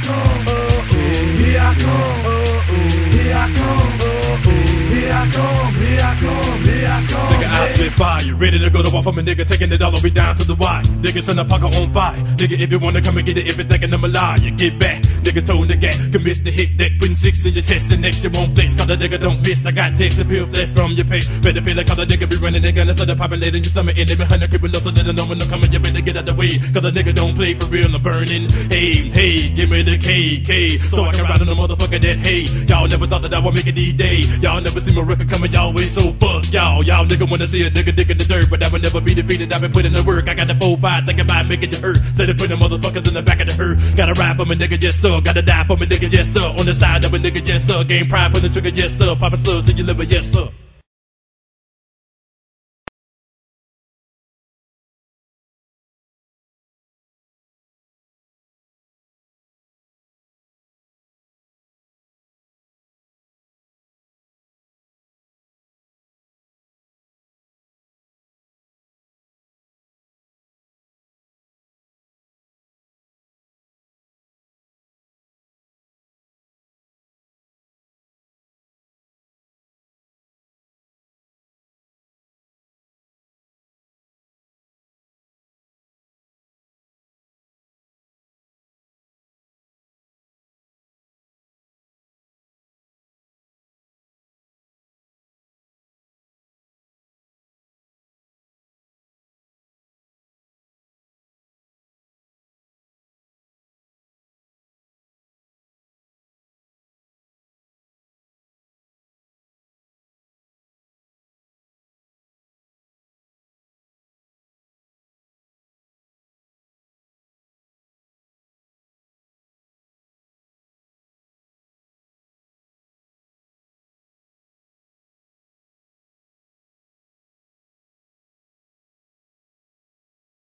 Come fire. Ready to go to war from a nigga, taking it all the way down to the Y. Niggas in the pocket on fire. Nigga, if you wanna come and get it, if you thinking I'm a lie, you get back. Nigga told the gat, commit the hit deck, putting six in your chest and next you won't flex. Cause the nigga don't miss. I got text to peel flesh from your pay. Better feel like cause the nigga be running the gun instead of populating your stomach. And every hundred criminals so that I know when I'm coming, you better get out the way. Cause the nigga don't play for real, I'm burning. Hey, hey, give me the KK. So I can ride on the motherfucker that hey. Y'all never thought that I would make it D-Day. Y'all never see my record coming y'all way, so fuck y'all. Y'all nigga wanna see a nigga in the dirt, but I will never be defeated. I've been putting the work. I got the 4-5 thinking about making you hurt. Instead of putting motherfuckers in the back of the hurt. Gotta ride for my nigga, yes sir. Gotta die for my nigga, yes sir. On the side of a nigga, yes sir. Game pride, put the trigger, yes sir. Pop a slug till you live, yes sir.